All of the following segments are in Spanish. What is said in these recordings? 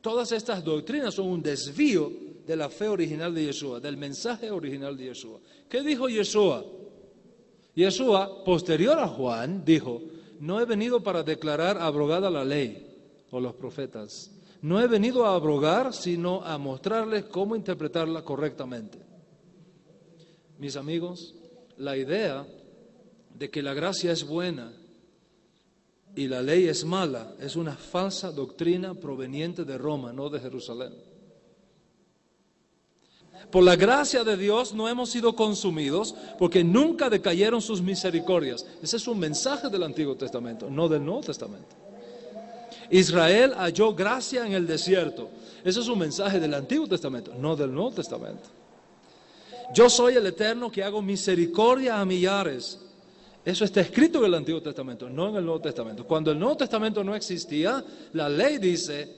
Todas estas doctrinas son un desvío de la fe original de Yeshua, del mensaje original de Yeshua. ¿Qué dijo Yeshua? Yeshua, posterior a Juan, dijo, no he venido para declarar abrogada la ley o los profetas. No he venido a abrogar, sino a mostrarles cómo interpretarla correctamente. Mis amigos, la idea de que la gracia es buena y la ley es mala es una falsa doctrina proveniente de Roma, no de Jerusalén. Por la gracia de Dios no hemos sido consumidos porque nunca decayeron sus misericordias. Ese es un mensaje del Antiguo Testamento, no del Nuevo Testamento. Israel halló gracia en el desierto. Ese es un mensaje del Antiguo Testamento, no del Nuevo Testamento. Yo soy el Eterno que hago misericordia a millares. Eso está escrito en el Antiguo Testamento, no en el Nuevo Testamento. Cuando el Nuevo Testamento no existía, la ley dice,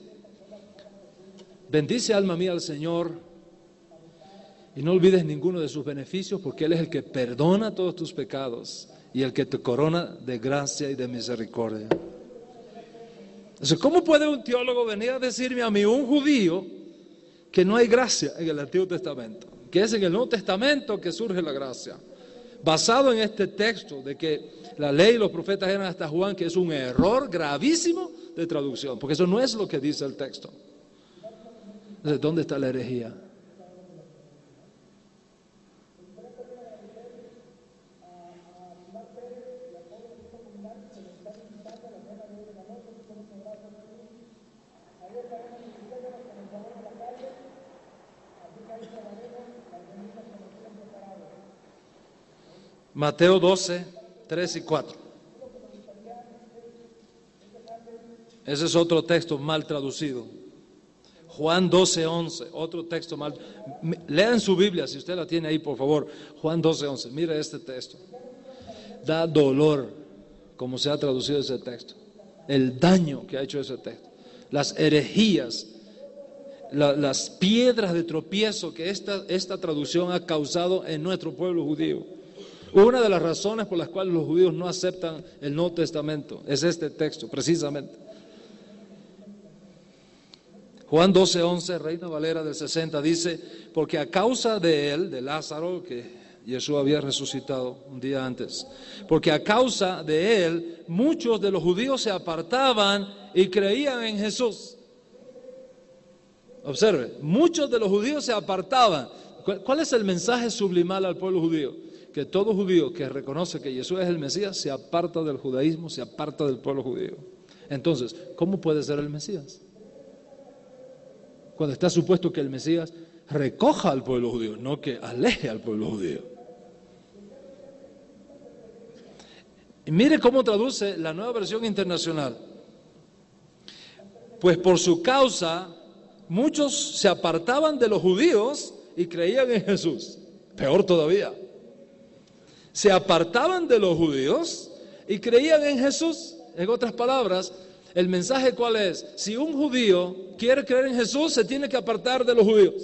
bendice alma mía al Señor y no olvides ninguno de sus beneficios porque Él es el que perdona todos tus pecados y el que te corona de gracia y de misericordia. Entonces, ¿cómo puede un teólogo venir a decirme a mí, un judío, que no hay gracia en el Antiguo Testamento? Que es en el Nuevo Testamento que surge la gracia. Basado en este texto de que la ley y los profetas eran hasta Juan, que es un error gravísimo de traducción, porque eso no es lo que dice el texto. Entonces, ¿dónde está la herejía? Mateo 12, 3 y 4. Ese es otro texto mal traducido. Juan 12, 11, otro texto mal. Lean su Biblia, si usted la tiene ahí, por favor. Juan 12, 11. Mire este texto. Da dolor como se ha traducido ese texto. El daño que ha hecho ese texto. Las herejías, las piedras de tropiezo que esta, esta traducción ha causado en nuestro pueblo judío. Una de las razones por las cuales los judíos no aceptan el Nuevo Testamento es este texto, precisamente. Juan 12, 11, Reina Valera del 60, dice, porque a causa de él, de Lázaro, que Jesús había resucitado un día antes, porque a causa de él, muchos de los judíos se apartaban y creían en Jesús. Observe, muchos de los judíos se apartaban. ¿Cuál es el mensaje sublimal al pueblo judío? Que todo judío que reconoce que Jesús es el Mesías se aparta del judaísmo, se aparta del pueblo judío. Entonces, ¿cómo puede ser el Mesías? Cuando está supuesto que el Mesías recoja al pueblo judío, no que aleje al pueblo judío. Y mire cómo traduce la nueva versión internacional. Pues por su causa muchos se apartaban de los judíos y creían en Jesús. Peor todavía se apartaban de los judíos y creían en Jesús. En otras palabras, el mensaje cuál es? Si un judío quiere creer en Jesús, se tiene que apartar de los judíos.